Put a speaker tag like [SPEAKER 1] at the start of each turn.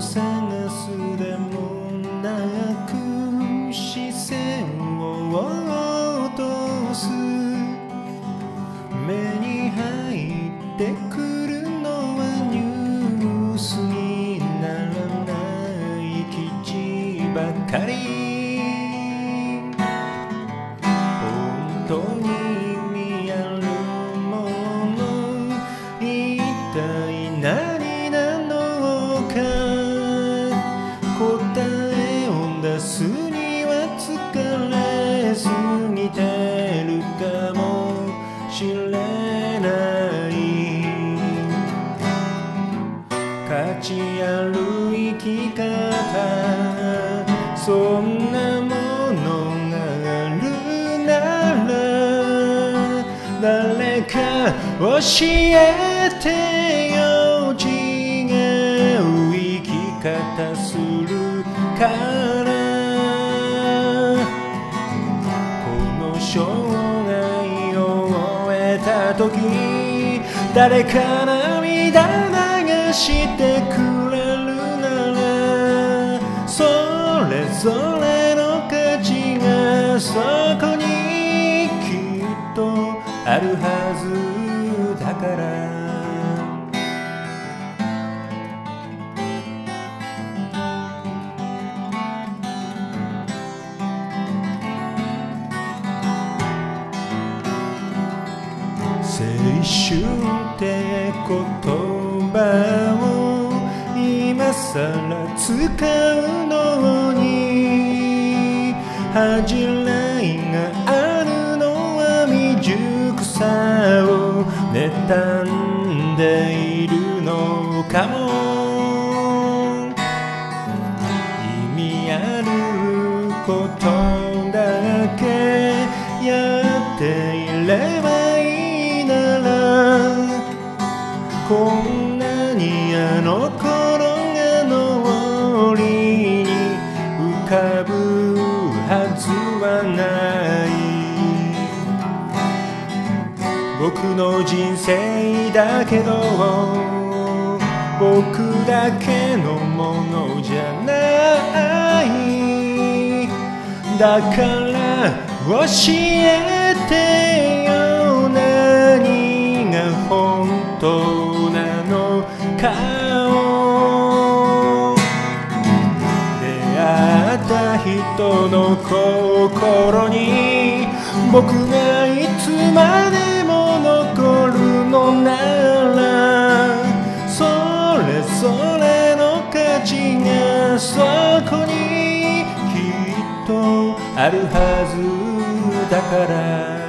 [SPEAKER 1] 探すでもなく視線を落とす目に入ってくるのはニュースにならない基地ばかり。本当にえを出すには疲れすぎてるかもしれない。価値ある生き方そんなものがあるなら誰か教えてよ時誰か涙流してくれるならそれぞれの価値がそこにきっとあるはずだから青春って言葉を今さら使うのに恥じらいがあるのは未熟さを妬んでいるのかも。意味あることだけやっていればこんなにあの頃が脳裏に浮かぶはずはない僕の人生だけど僕だけのものじゃないだから教えて人の心に僕がいつまでも残るのならそれぞれの価値がそこにきっとあるはずだから。